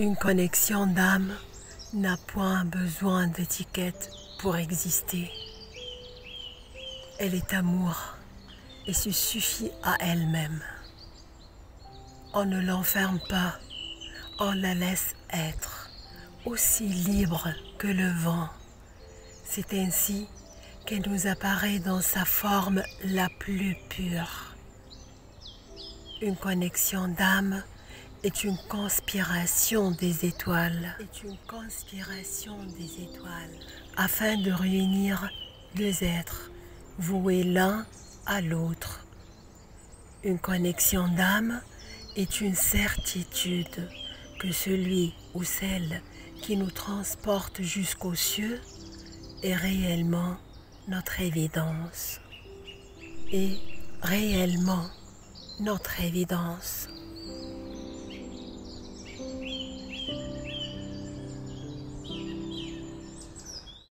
Une connexion d'âme n'a point besoin d'étiquette pour exister. Elle est amour et se suffit à elle-même. On ne l'enferme pas, on la laisse être, aussi libre que le vent. C'est ainsi qu'elle nous apparaît dans sa forme la plus pure. Une connexion d'âme est une conspiration des étoiles. Est une conspiration des étoiles. Afin de réunir deux êtres voués l'un à l'autre. Une connexion d'âme est une certitude que celui ou celle qui nous transporte jusqu'aux cieux est réellement notre évidence. Et réellement notre évidence.